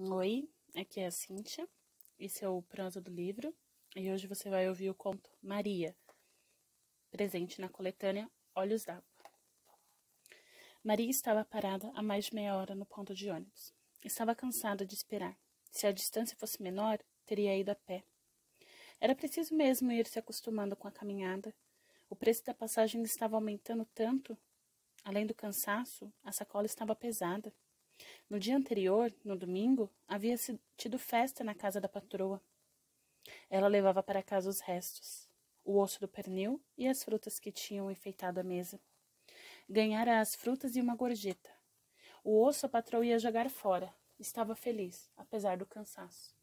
Oi, aqui é a Cíntia. Esse é o Prosa do Livro e hoje você vai ouvir o conto Maria, presente na coletânea Olhos d'Água. Maria estava parada há mais de meia hora no ponto de ônibus. Estava cansada de esperar. Se a distância fosse menor, teria ido a pé. Era preciso mesmo ir se acostumando com a caminhada. O preço da passagem estava aumentando tanto. Além do cansaço, a sacola estava pesada. No dia anterior, no domingo, havia tido festa na casa da patroa. Ela levava para casa os restos, o osso do pernil e as frutas que tinham enfeitado a mesa. Ganhara as frutas e uma gorjeta. O osso a patroa ia jogar fora. Estava feliz, apesar do cansaço.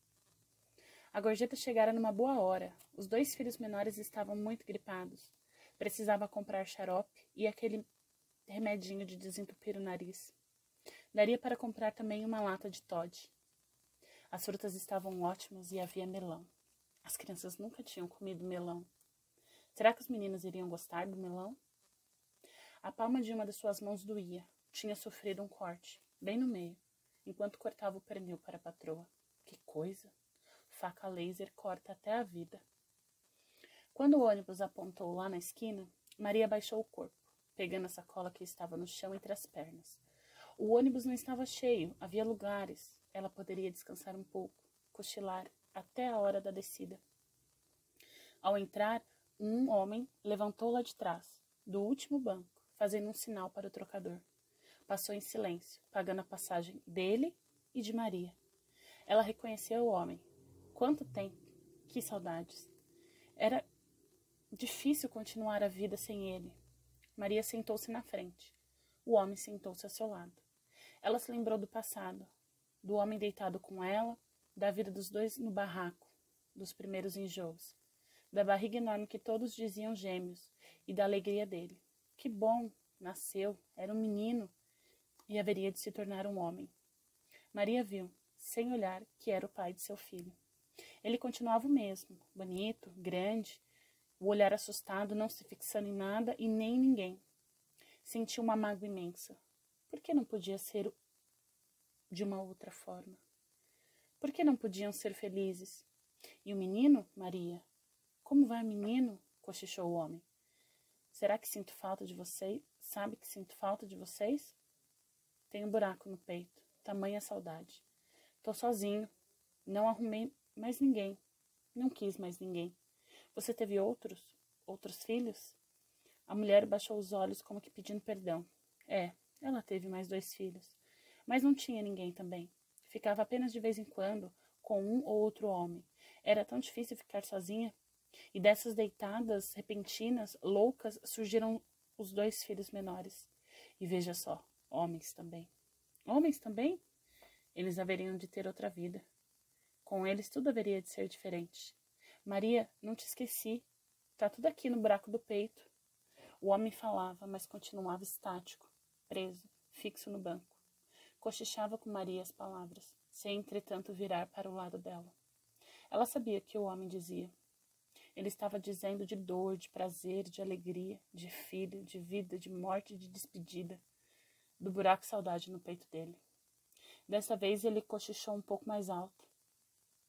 A gorjeta chegara numa boa hora. Os dois filhos menores estavam muito gripados. Precisava comprar xarope e aquele remedinho de desentupir o nariz. Daria para comprar também uma lata de Todd. As frutas estavam ótimas e havia melão. As crianças nunca tinham comido melão. Será que os meninos iriam gostar do melão? A palma de uma de suas mãos doía. Tinha sofrido um corte, bem no meio, enquanto cortava o pernil para a patroa. Que coisa! Faca laser corta até a vida. Quando o ônibus apontou lá na esquina, Maria baixou o corpo, pegando a sacola que estava no chão entre as pernas. O ônibus não estava cheio, havia lugares. Ela poderia descansar um pouco, cochilar até a hora da descida. Ao entrar, um homem levantou lá de trás, do último banco, fazendo um sinal para o trocador. Passou em silêncio, pagando a passagem dele e de Maria. Ela reconheceu o homem. Quanto tempo! Que saudades! Era difícil continuar a vida sem ele. Maria sentou-se na frente. O homem sentou-se ao seu lado. Ela se lembrou do passado, do homem deitado com ela, da vida dos dois no barraco, dos primeiros enjoos, da barriga enorme que todos diziam gêmeos e da alegria dele. Que bom! Nasceu, era um menino e haveria de se tornar um homem. Maria viu, sem olhar, que era o pai de seu filho. Ele continuava o mesmo, bonito, grande, o olhar assustado, não se fixando em nada e nem em ninguém. Sentiu uma mágoa imensa, por que não podia ser de uma outra forma? Por que não podiam ser felizes? E o menino, Maria? Como vai, menino? cochichou o homem. Será que sinto falta de vocês? Sabe que sinto falta de vocês? Tenho um buraco no peito, tamanha saudade. Tô sozinho, não arrumei mais ninguém, não quis mais ninguém. Você teve outros? Outros filhos? A mulher baixou os olhos como que pedindo perdão. É, ela teve mais dois filhos, mas não tinha ninguém também. Ficava apenas de vez em quando com um ou outro homem. Era tão difícil ficar sozinha. E dessas deitadas repentinas, loucas, surgiram os dois filhos menores. E veja só, homens também. Homens também? Eles haveriam de ter outra vida. Com eles tudo haveria de ser diferente. Maria, não te esqueci. Tá tudo aqui no buraco do peito. O homem falava, mas continuava estático, preso, fixo no banco. Cochichava com Maria as palavras, sem entretanto virar para o lado dela. Ela sabia que o homem dizia. Ele estava dizendo de dor, de prazer, de alegria, de filho, de vida, de morte, de despedida, do buraco saudade no peito dele. Dessa vez ele cochichou um pouco mais alto.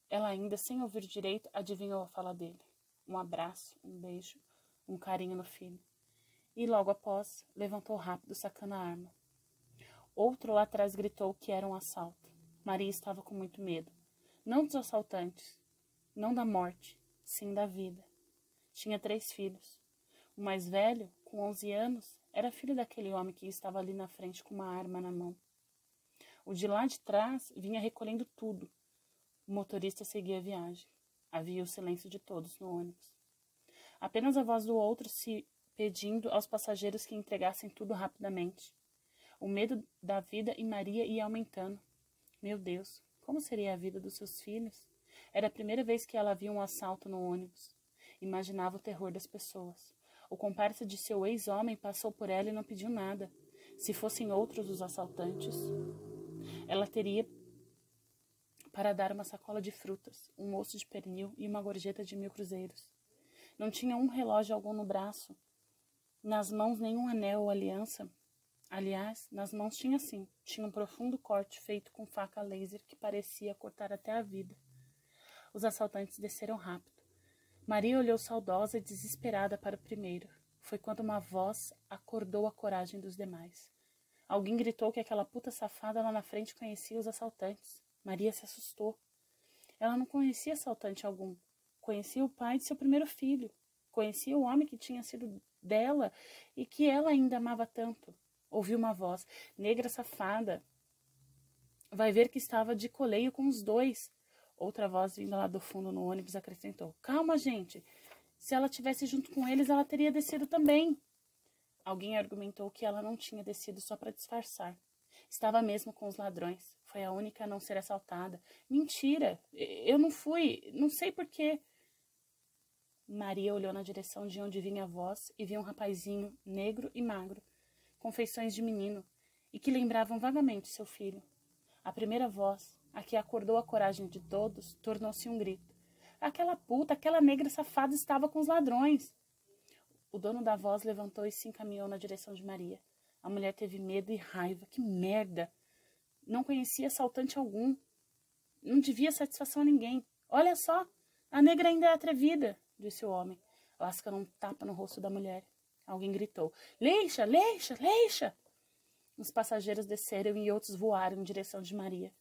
Ela ainda, sem ouvir direito, adivinhou a fala dele. Um abraço, um beijo, um carinho no filho e, logo após, levantou rápido, sacando a arma. Outro lá atrás gritou que era um assalto. Maria estava com muito medo. Não dos assaltantes, não da morte, sim da vida. Tinha três filhos. O mais velho, com onze anos, era filho daquele homem que estava ali na frente com uma arma na mão. O de lá de trás vinha recolhendo tudo. O motorista seguia a viagem. Havia o silêncio de todos no ônibus. Apenas a voz do outro se pedindo aos passageiros que entregassem tudo rapidamente. O medo da vida em Maria ia aumentando. Meu Deus, como seria a vida dos seus filhos? Era a primeira vez que ela via um assalto no ônibus. Imaginava o terror das pessoas. O comparsa de seu ex-homem passou por ela e não pediu nada. Se fossem outros os assaltantes, ela teria para dar uma sacola de frutas, um osso de pernil e uma gorjeta de mil cruzeiros. Não tinha um relógio algum no braço, nas mãos nenhum anel ou aliança. Aliás, nas mãos tinha sim, tinha um profundo corte feito com faca laser que parecia cortar até a vida. Os assaltantes desceram rápido. Maria olhou saudosa e desesperada para o primeiro. Foi quando uma voz acordou a coragem dos demais. Alguém gritou que aquela puta safada lá na frente conhecia os assaltantes. Maria se assustou. Ela não conhecia assaltante algum. Conhecia o pai de seu primeiro filho. Conhecia o homem que tinha sido dela e que ela ainda amava tanto. Ouviu uma voz: Negra safada. Vai ver que estava de coleio com os dois. Outra voz vindo lá do fundo no ônibus acrescentou: Calma, gente. Se ela tivesse junto com eles, ela teria descido também. Alguém argumentou que ela não tinha descido só para disfarçar. Estava mesmo com os ladrões. Foi a única a não ser assaltada. Mentira! Eu não fui. Não sei porquê. Maria olhou na direção de onde vinha a voz e viu um rapazinho negro e magro, com feições de menino, e que lembravam vagamente seu filho. A primeira voz, a que acordou a coragem de todos, tornou-se um grito. Aquela puta, aquela negra safada estava com os ladrões. O dono da voz levantou e se encaminhou na direção de Maria. A mulher teve medo e raiva. Que merda! Não conhecia assaltante algum. Não devia satisfação a ninguém. Olha só, a negra ainda é atrevida, disse o homem, lascando um tapa no rosto da mulher. Alguém gritou: Leixa, leixa, leixa! Os passageiros desceram e outros voaram em direção de Maria.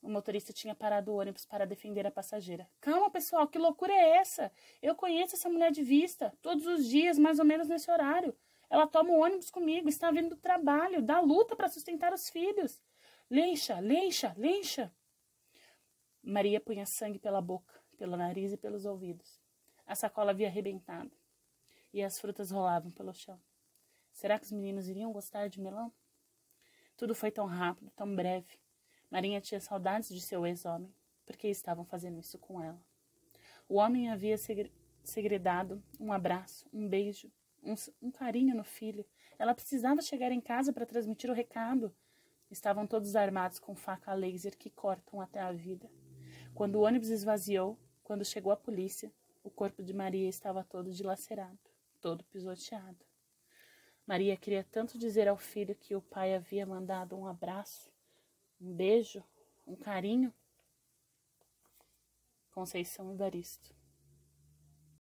O motorista tinha parado o ônibus para defender a passageira. Calma, pessoal, que loucura é essa? Eu conheço essa mulher de vista, todos os dias, mais ou menos nesse horário. Ela toma o ônibus comigo, está vindo do trabalho, da luta para sustentar os filhos. Leixa, leixa, leixa. Maria punha sangue pela boca, pelo nariz e pelos ouvidos. A sacola havia arrebentado e as frutas rolavam pelo chão. Será que os meninos iriam gostar de melão? Tudo foi tão rápido, tão breve. Marinha tinha saudades de seu ex-homem, porque estavam fazendo isso com ela. O homem havia segredado um abraço, um beijo, um, um carinho no filho. Ela precisava chegar em casa para transmitir o recado. Estavam todos armados com faca laser que cortam até a vida. Quando o ônibus esvaziou, quando chegou a polícia, o corpo de Maria estava todo dilacerado, todo pisoteado. Maria queria tanto dizer ao filho que o pai havia mandado um abraço, um beijo, um carinho. Conceição Evaristo.